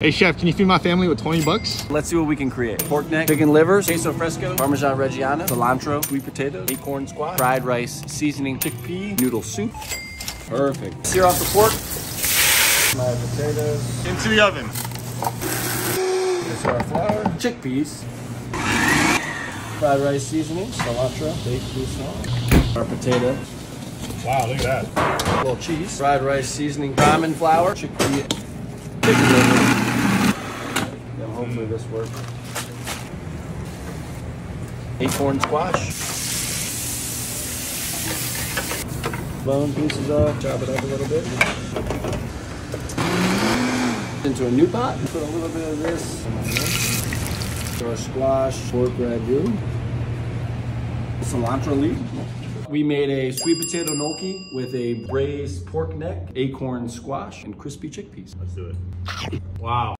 Hey chef, can you feed my family with 20 bucks? Let's see what we can create. Pork neck, chicken livers, queso fresco, parmesan reggiano, cilantro, sweet potato, acorn squash, fried rice, seasoning chickpea, noodle soup. Perfect. Sear off the pork. My potatoes. Into the oven. Here's our flour. Chickpeas. Fried rice seasoning, cilantro, baked sauce. Our potato. Wow, look at that. little cheese. Fried rice seasoning, ramen flour, chickpea, chicken liver. This works. Acorn squash. Bone pieces off, chop it up a little bit. Into a new pot, put a little bit of this. Our squash, pork ragu, cilantro leaf. We made a sweet potato gnocchi with a braised pork neck, acorn squash, and crispy chickpeas. Let's do it. Wow.